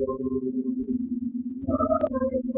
Thank you.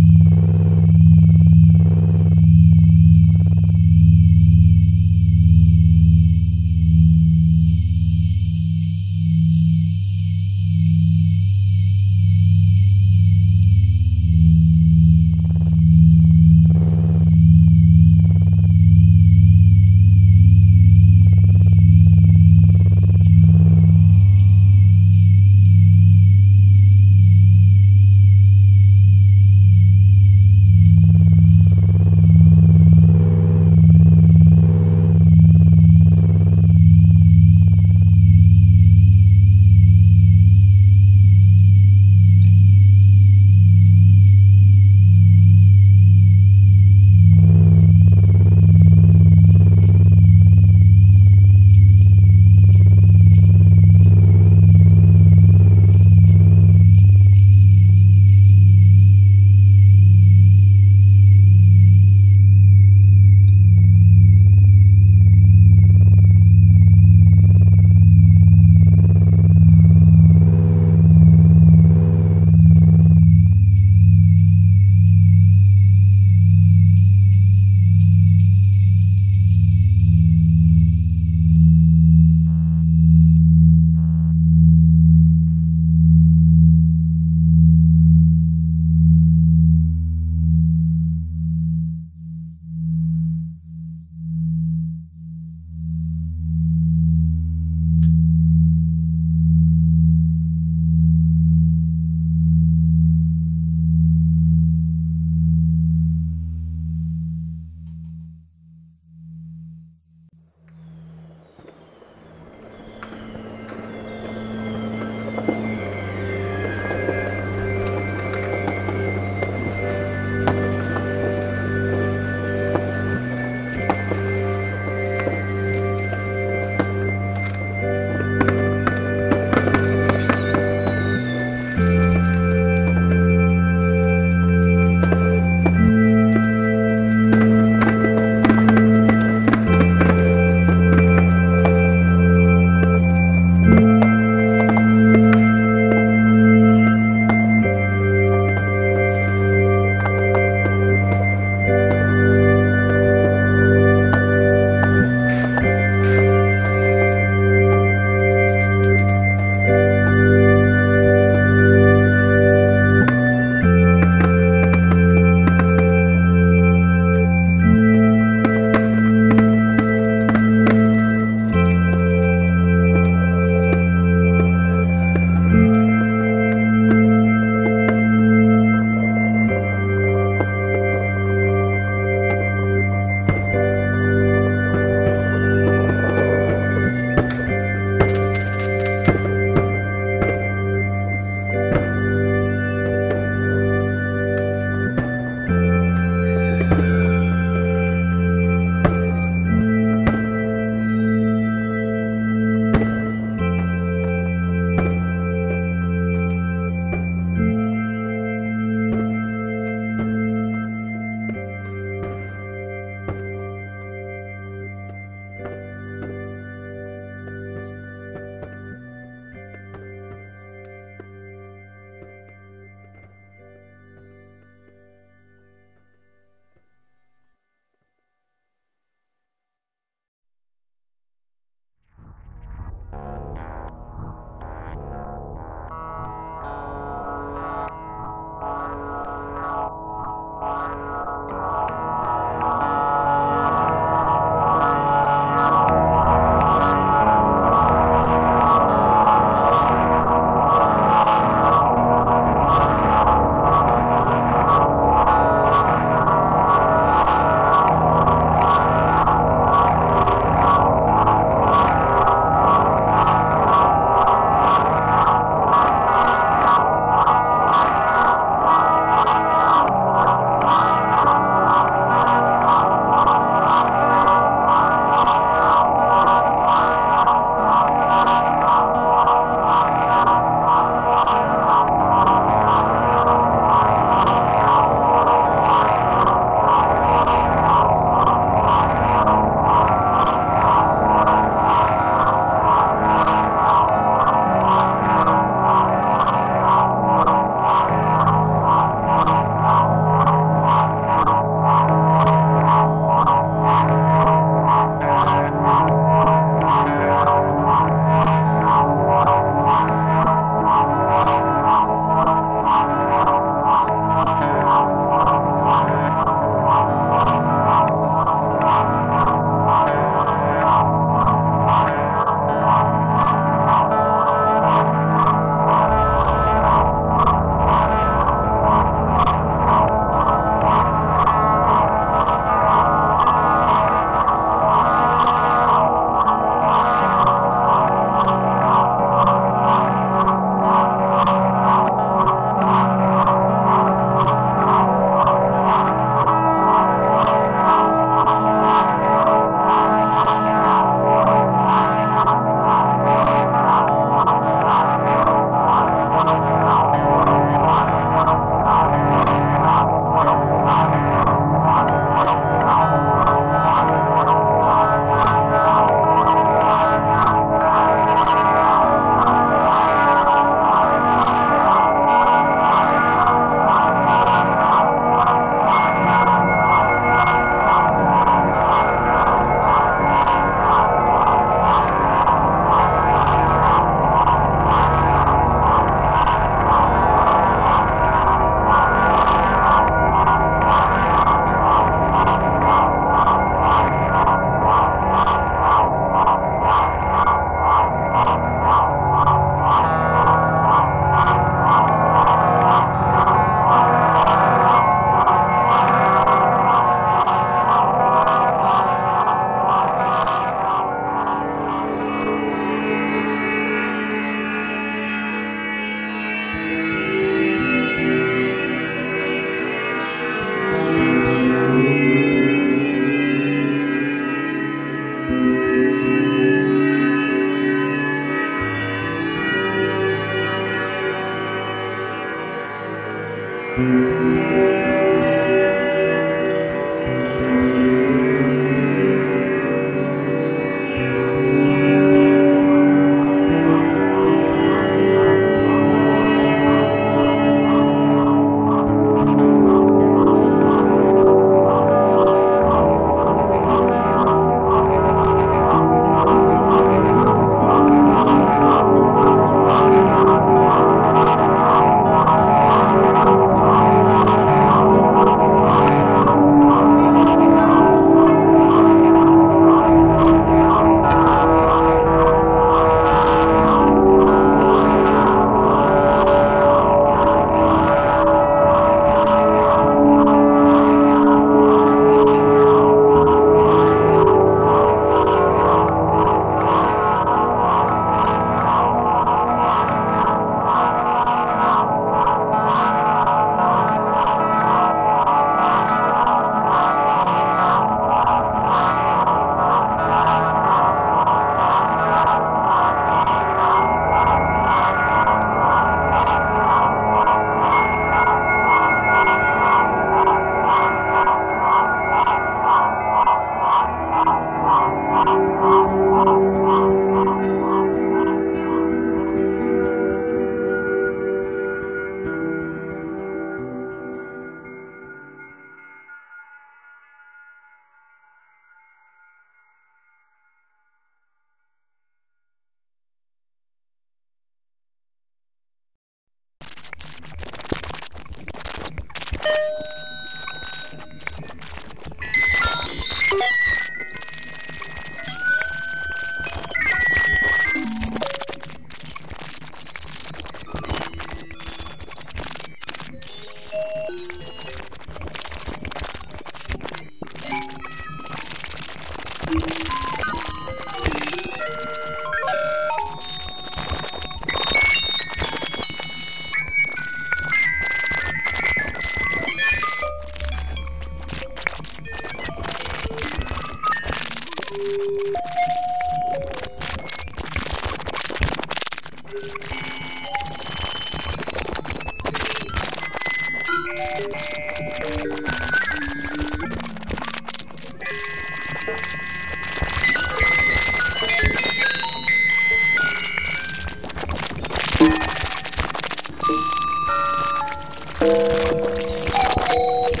Thank you.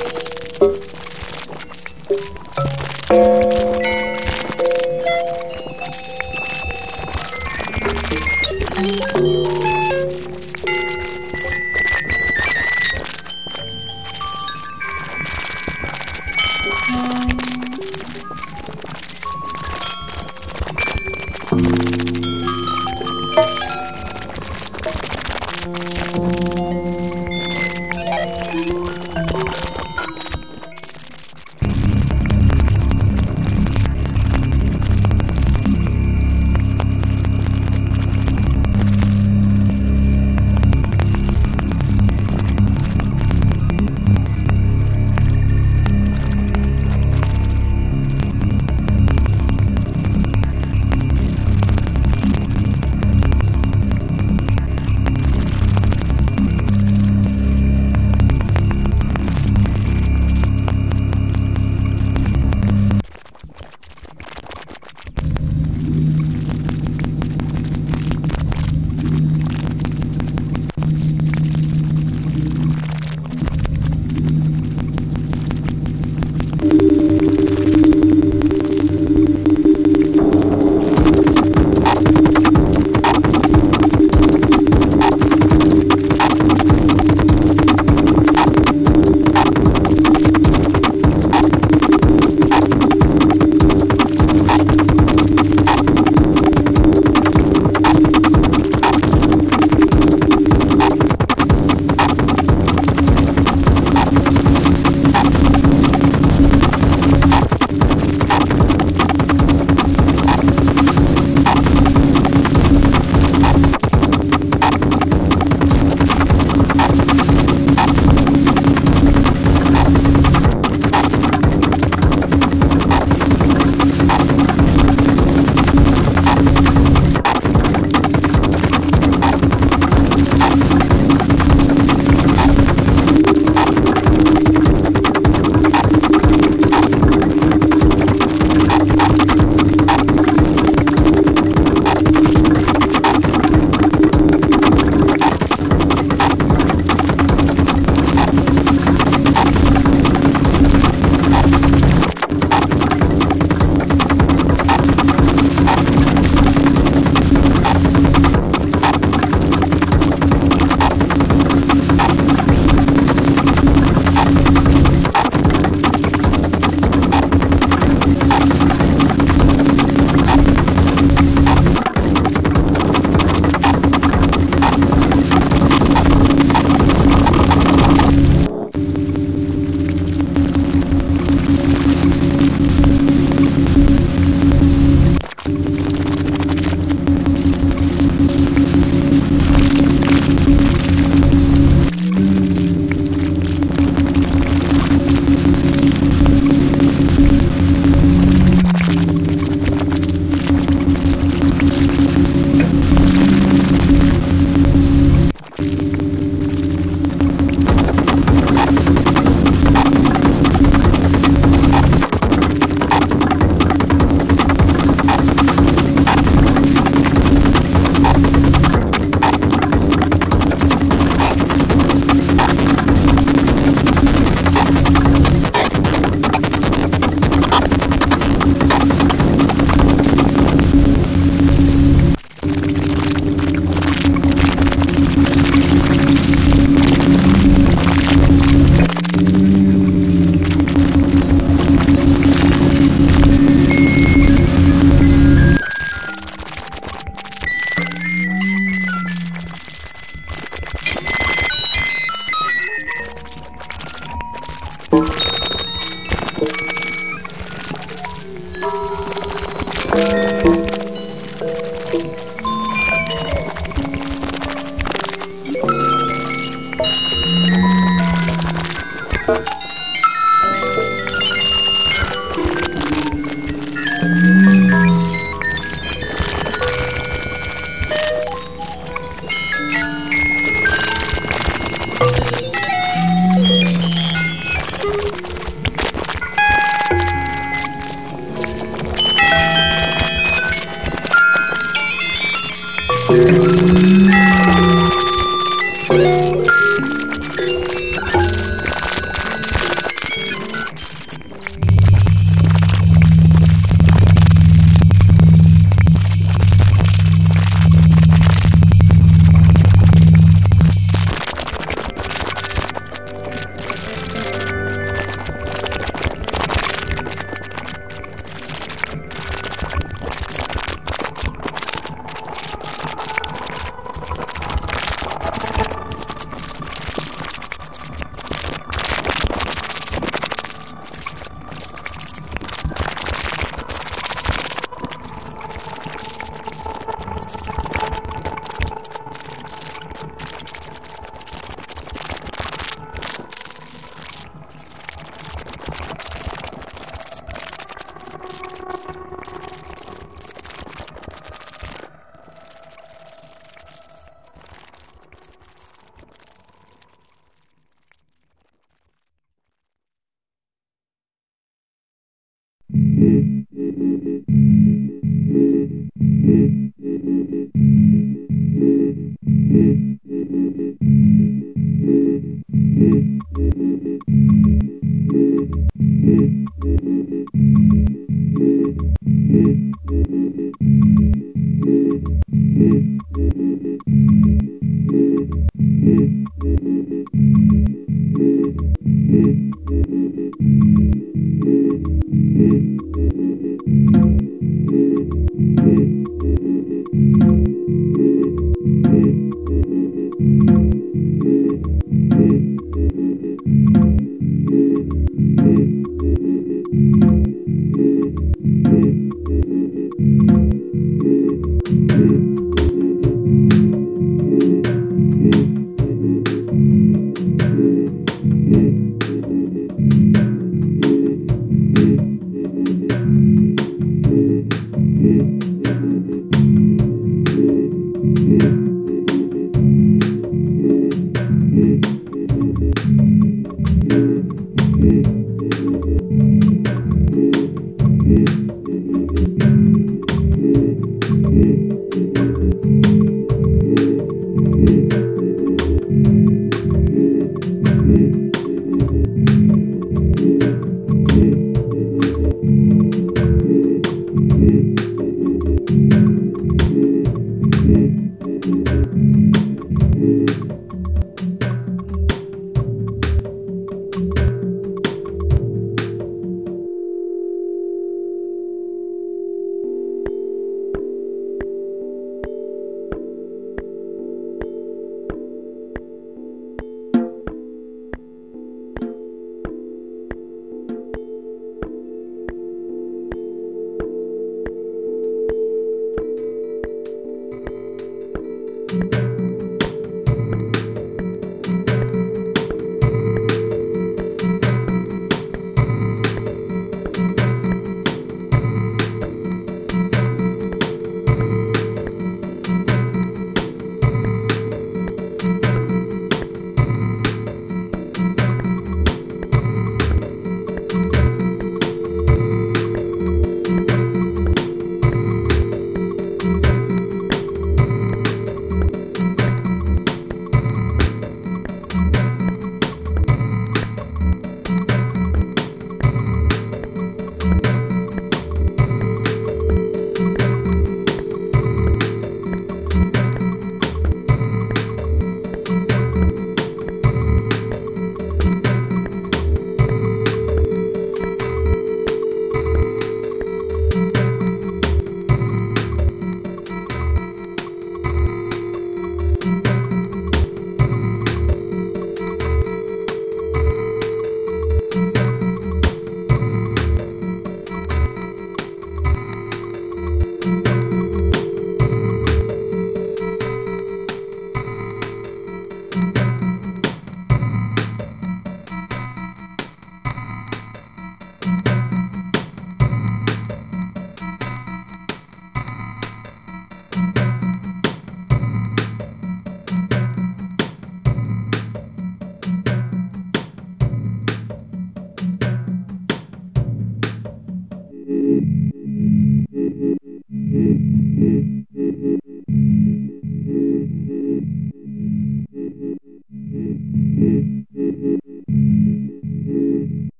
Mm-hmm.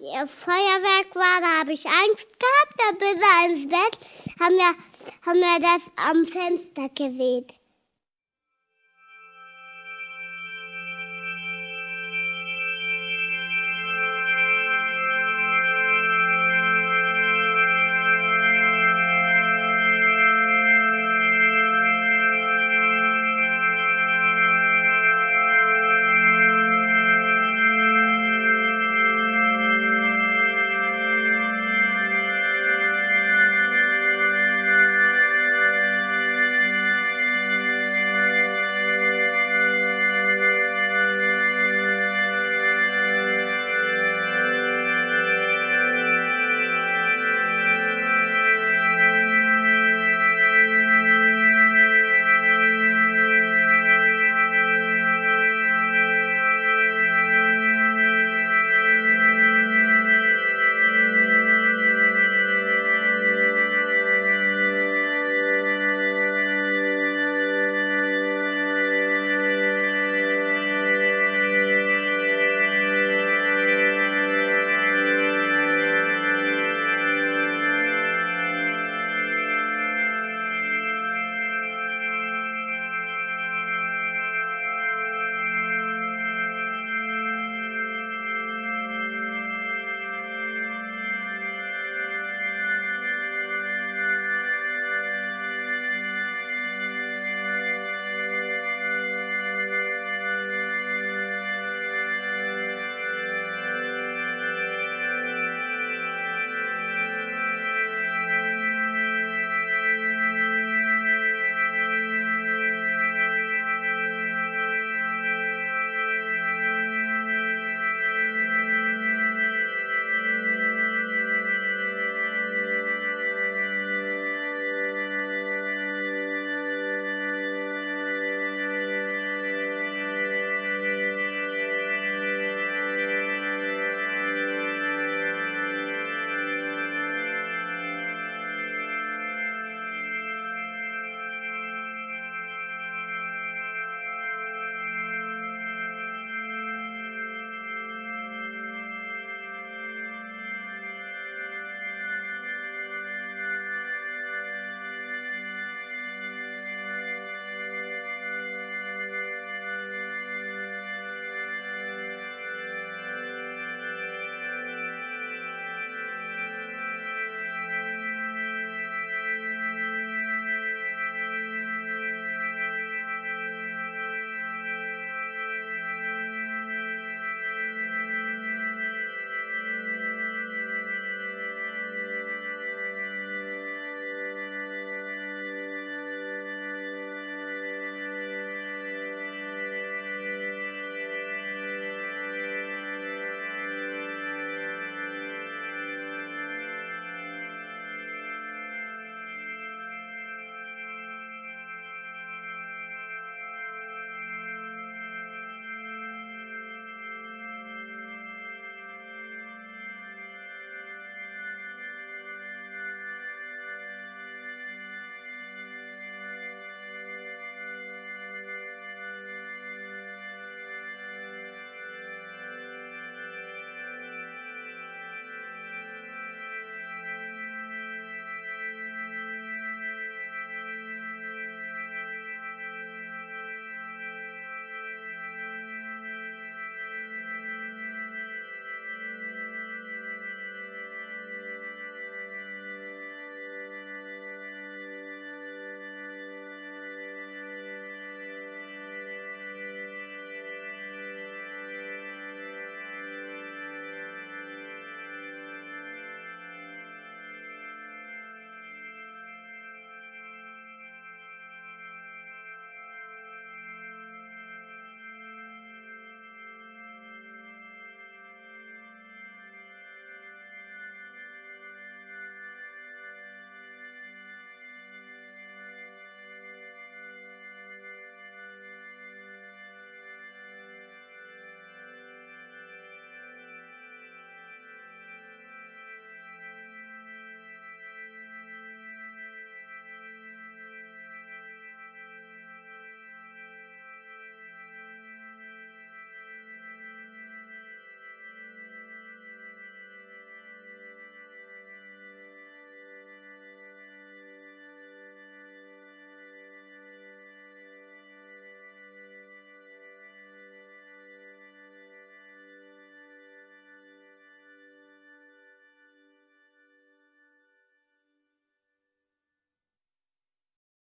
Ihr Feuerwerk war, da habe ich Angst gehabt, da bin ich ins Bett, haben wir, haben wir das am Fenster geweht.